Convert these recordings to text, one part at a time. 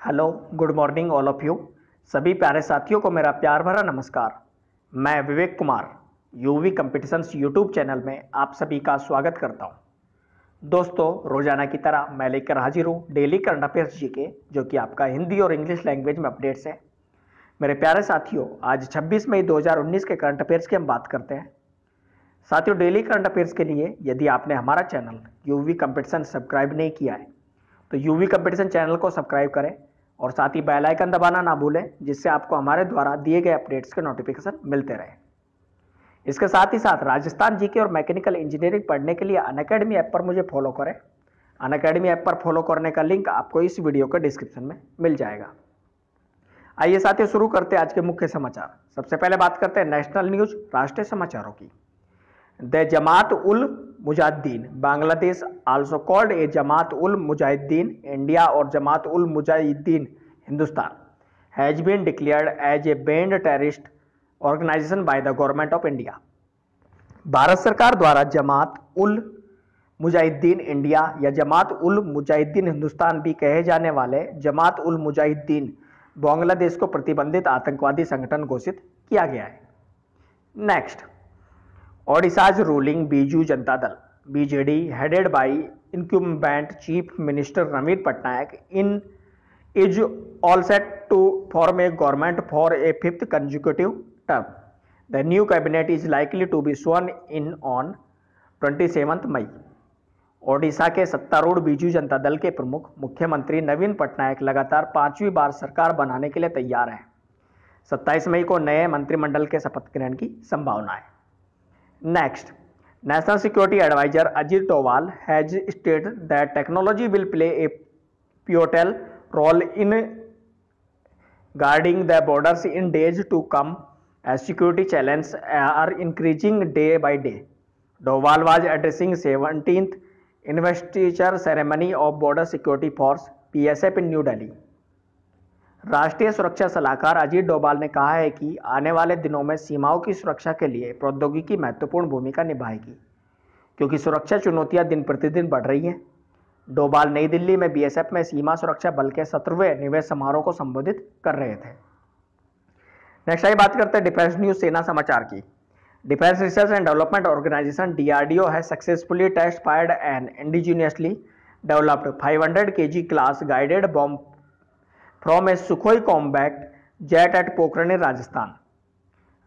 Hello good morning all of you सभी प्यारे साथियों को मेरा प्यार भरा नमस्कार। मैं Vivek Kumar UV competitions YouTube channel में आप सभी का स्वागत करता हूँ। दोस्तों, रोज़ाना की तरह मैं लेकर हाजिर हूँ डेली करंट अफेयर्स जी के, जो कि आपका हिंदी और इंग्लिश लैंग्वेज में अपडेट्स है। मेरे प्यारे साथियों, आज 26 मई 2019 के करंट अफेयर्स की हम बात करते हैं। साथियों डेली करंट अफेयर्स के लिए यदि आपने हमारा चैनल यूवी कंपटीशन सब्सक्राइब नहीं किया है तो यूवी कंपटीशन चैनल को सब्सक्राइब करें। और साथ ही बेल आइकन दबाना ना भूलें, जिससे आपको हमारे द्वारा दिए गए अपडेट्स के नोटिफिकेशन मिलते रहे। इसके साथ ही साथ राजस्थान जीके और मैकेनिकल इंजीनियरिंग पढ़ने के लिए अन अकेडमी ऐप पर मुझे फॉलो करें। अन अकेडमी ऐप पर फॉलो करने का लिंक आपको इस वीडियो के डिस्क्रिप्शन में मिल जाएगा। आइए साथियों, शुरू करते हैं आज के मुख्य समाचार। सबसे पहले बात करते हैं नेशनल न्यूज़ राष्ट्रीय समाचारों की। The Jamaat ul Mujahideen Bangladesh also called a Jamaat ul Mujahideen India और Jamaat ul Mujahideen Hindustan has been declared as a banned terrorist organisation by the government of India Bharat सरकार द्वारा जमात ul Mujahideen India या जमात उल मुजाहिदीन हिंदुस्तान भी कहे जाने वाले जमात उल मुजाहिदीन बांग्लादेश को प्रतिबंधित आतंकवादी संगठन घोषित किया गया है। Next Odisha's ruling Biju Janata Dal BJD headed by incumbent chief minister Naveen Patnaik in is all set to form a government for a fifth consecutive term the new cabinet is likely to be sworn in on twenty seventh May Odisha के सत्तारूढ़ बीजू जनता दल के प्रमुख मुख्यमंत्री नवीन पटनायक लगातार पांचवी बार सरकार बनाने के लिए तैयार हैं। 27 मई को नए मंत्रिमंडल के शपथ ग्रहण की संभावना है। Next national security adviser Ajit Doval has state that technology will play a pivotal role in guarding the borders in days to come security challenges are increasing day by day Doval was addressing seventeenth investiture ceremony of Border Security Force BSF in New Delhi राष्ट्रीय सुरक्षा सलाहकार अजीत डोभाल ने कहा है कि आने वाले दिनों में सीमाओं की सुरक्षा के लिए प्रौद्योगिकी महत्वपूर्ण भूमिका निभाएगी, क्योंकि सुरक्षा चुनौतियाँ दिन प्रतिदिन बढ़ रही हैं। डोबाल नई दिल्ली में बीएसएफ में सीमा सुरक्षा बल के सत्रहवें निवेश समारोह को संबोधित कर रहे थे। नेक्स्ट आई बात करते हैं डिफेंस न्यूज़ सेना समाचार की। Defence research and development organisation DRDO has successfully test fired and indigenously developed five hundred K G class guided bomb from a Sukhoi combat jet at Pokhran Rajasthan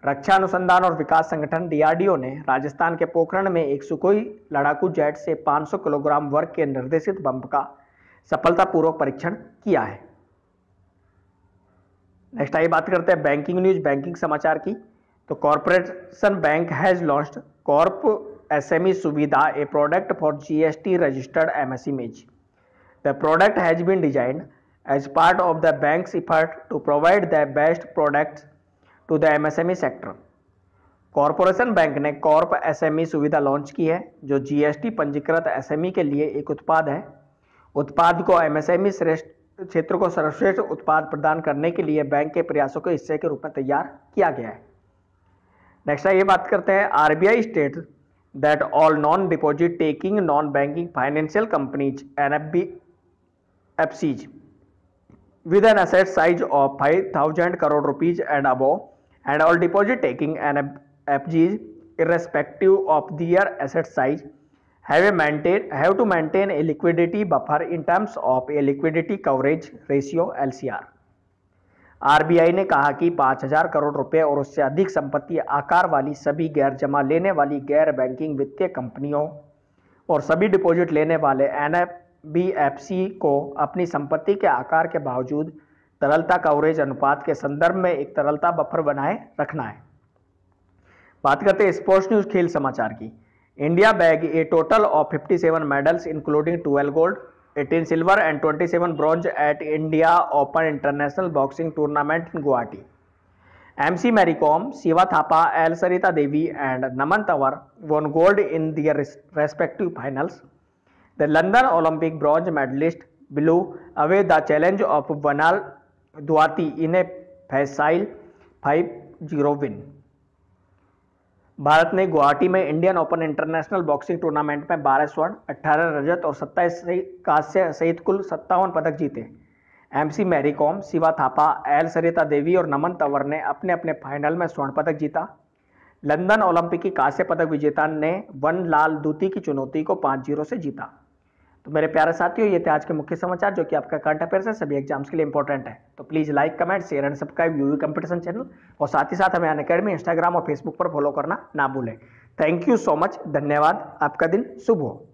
रक्षा अनुसंधान और विकास संगठन DRDO ने राजस्थान के पोखरण में एक सुखोई लड़ाकू जेट से 500 kilogram वर्ग के निर्देशित बम का सफलतापूर्वक परीक्षण किया है नेक्स्ट आई बात करते हैं बैंकिंग न्यूज़, बैंकिंग समाचार की तो Corporation Bank has launched Corp SME Suvidha, a product for GST registered MSMEs. The product has been designed as part of the bank's effort to provide the best products to the MSME sector. Corporation Bank ने Corp SME Suvidha launch की है, जो GST पंजीकृत SME के लिए एक उत्पाद है उत्पाद को एमएसएमई श्रेष्ठ क्षेत्र को सर्वश्रेष्ठ उत्पाद प्रदान करने के लिए बैंक के प्रयासों के हिस्से के रूप में तैयार किया गया है नेक्स्ट ये बात करते हैं RBI state that all non deposit taking non banking financial companies N F B F Cs with an asset size of five thousand crore rupees and above and all deposit taking N F Cs irrespective of their asset size have to maintain a liquidity buffer in terms of a liquidity coverage ratio L C R R B I ने कहा कि पाँच हज़ार करोड़ रुपए और उससे अधिक संपत्ति आकार वाली सभी गैर जमा लेने वाली गैर बैंकिंग वित्तीय कंपनियों और सभी डिपोजिट लेने वाले N F B F C को अपनी संपत्ति के आकार के बावजूद तरलता कवरेज अनुपात के संदर्भ में एक तरलता बफर बनाए रखना है। बात करते हैं स्पोर्ट्स न्यूज़ खेल समाचार की। India bag a total of 57 medals including 12 gold 18 silver and 27 seven bronze at India Open International Boxing Tournament in Guwahati M C Mary Kom Shiva Thapa L Sarita Devi and Naman Tanwar won gold in their respective finals the London Olympic bronze medallist blew away the challenge of बनाल Duati in a facile 5-0 win. Bharat ने गुवाहाटी में Indian Open International boxing tournament में 12 स्वर्ण 18 रजत और 27 कांस्य सहित कुल सत्तावन पदक जीते। एमसी मैरी कॉम शिवा थापा, एल सरिता देवी और नमन तंवर ने अपने अपने फाइनल में स्वर्ण पदक जीता। लंदन ओलंपिक की कांस्य पदक विजेता ने वन लाल दूती की चुनौती को पाँच ज़ीरो से जीता। तो मेरे प्यारे साथियों, ये थे आज के मुख्य समाचार जो कि आपका करंट अफेयर है सभी एग्ज़ाम्स के लिए इंपॉर्टेंट है। तो please like comment share and subscribe UV competition channel और साथ ही साथ हमें अन अकेडमी इंस्टाग्राम और फेसबुक पर फॉलो करना ना भूलें। थैंक यू सो मच धन्यवाद, आपका दिन शुभ हो।